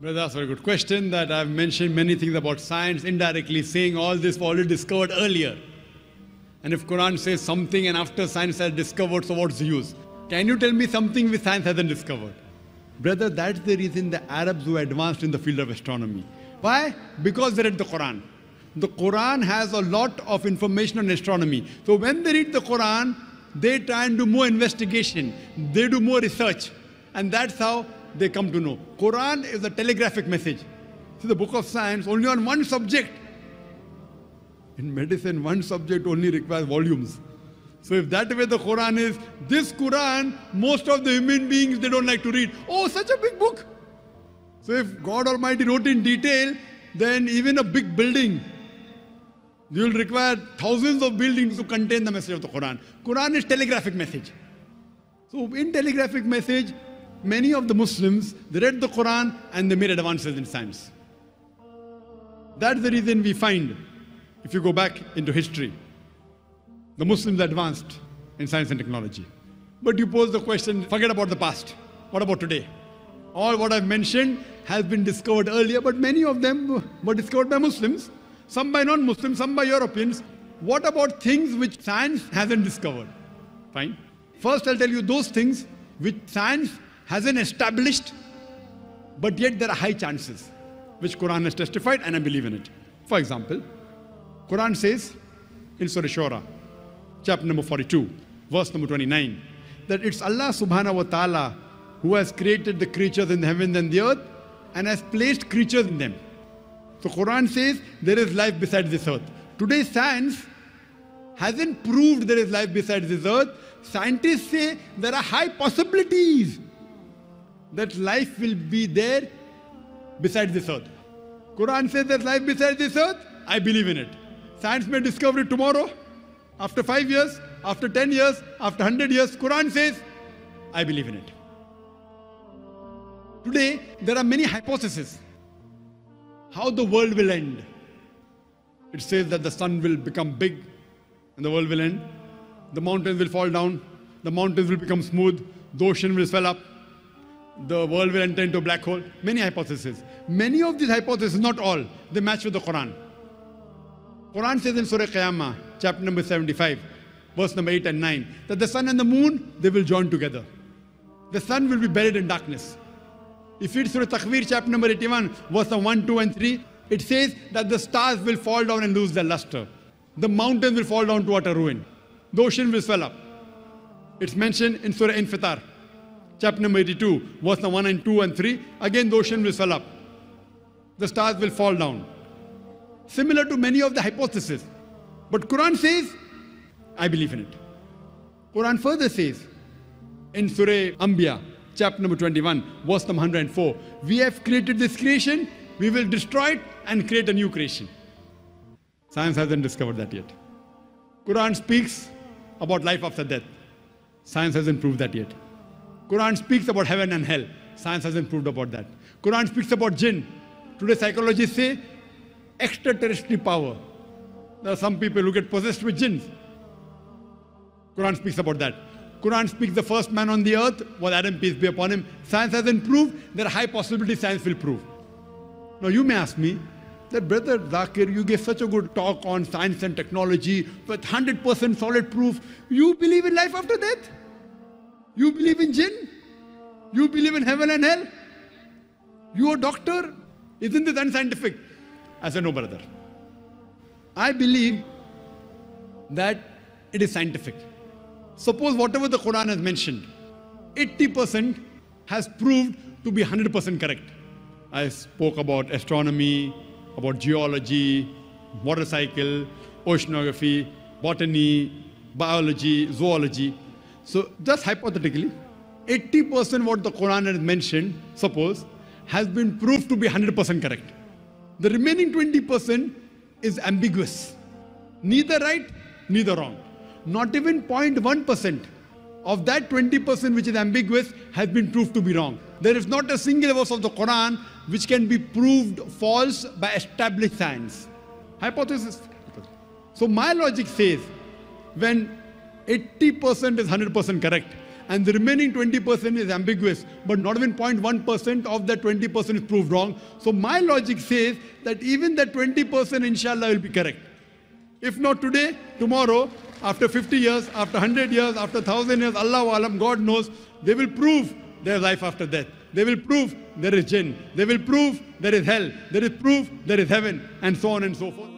Brother, that's a very good question that I've mentioned many things about science indirectly, saying all this was already discovered earlier. And if Quran says something and after science has discovered, so what's the use? Can you tell me something which science hasn't discovered? Brother, that's the reason the Arabs were advanced in the field of astronomy. Why? Because they read the Quran. The Quran has a lot of information on astronomy. So when they read the Quran, they try and do more investigation. They do more research. And that's how they come to know. Quran is a telegraphic message. See, the book of science only on one subject. In medicine, one subject only requires volumes. So if that way the Quran is, this Quran, most of the human beings, they don't like to read. Oh, such a big book. So if God Almighty wrote in detail, then even a big building, you will require thousands of buildings to contain the message of the Quran. Quran is telegraphic message. So in telegraphic message, many of the Muslims, they read the Quran and they made advances in science. That's the reason we find, if you go back into history, the Muslims advanced in science and technology. But you pose the question, forget about the past. What about today? All what I've mentioned has been discovered earlier, but many of them were discovered by Muslims, some by non-Muslims, some by Europeans. What about things which science hasn't discovered? Fine. First, I'll tell you those things which science hasn't established, but yet there are high chances, which Quran has testified, and I believe in it. For example, Quran says in Surah Shura, chapter number 42, verse number 29, that it's Allah subhanahu wa ta'ala who has created the creatures in the heavens and the earth and has placed creatures in them. So Quran says there is life besides this earth. Today science hasn't proved there is life besides this earth. Scientists say there are high possibilities that life will be there beside this earth. Quran says there's life beside this earth. I believe in it. Science may discover it tomorrow, after five years, after 10 years, after 100 years. Quran says, I believe in it. Today, there are many hypotheses how the world will end. It says that the sun will become big and the world will end. The mountains will fall down. The mountains will become smooth. The ocean will swell up the world will enter into a black hole. Many hypotheses. Many of these hypotheses, not all, they match with the Quran. Quran says in Surah Qiyamah, chapter number 75, verse number 8 and 9, that the sun and the moon, they will join together. The sun will be buried in darkness. If it's Surah Takwir, chapter number 81, verse 1, 2 and 3, it says that the stars will fall down and lose their luster. The mountains will fall down to utter ruin. The ocean will swell up. It's mentioned in Surah Infitar, chapter number 82, verse number 1 and 2 and 3, again the ocean will swell up. The stars will fall down. Similar to many of the hypotheses. But Quran says, I believe in it. Quran further says in Surah Anbiya, chapter number 21, verse number 104, we have created this creation, we will destroy it and create a new creation. Science hasn't discovered that yet. Quran speaks about life after death. Science hasn't proved that yet. Quran speaks about heaven and hell. Science hasn't proved about that. Quran speaks about jinn. Today psychologists say extraterrestrial power. There are some people who get possessed with jinns. Quran speaks about that. Quran speaks the first man on the earth was Adam, peace be upon him. Science hasn't proved. There are high possibility science will prove. Now you may ask me, that brother Zakir, you gave such a good talk on science and technology with 100% solid proof. You believe in life after death? You believe in jinn? You believe in heaven and hell? You a doctor? Isn't this unscientific? I said, no, brother. I believe that it is scientific. Suppose whatever the Quran has mentioned, 80% has proved to be 100% correct. I spoke about astronomy, about geology, meteorology, oceanography, botany, biology, zoology. So just hypothetically, 80% what the Quran has mentioned, suppose, has been proved to be 100% correct. The remaining 20% is ambiguous. Neither right, neither wrong. Not even 0.1% of that 20% which is ambiguous has been proved to be wrong. There is not a single verse of the Quran which can be proved false by established science. Hypothesis. So my logic says when 80% is 100% correct. And the remaining 20% is ambiguous, but not even 0.1% of that 20% is proved wrong. So my logic says that even that 20% inshallah will be correct. If not today, tomorrow, after 50 years, after 100 years, after 1000 years, Allah alam, God knows, they will prove their life after death. They will prove there is jinn. They will prove there is hell. There is proof there is heaven and so on and so forth.